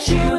you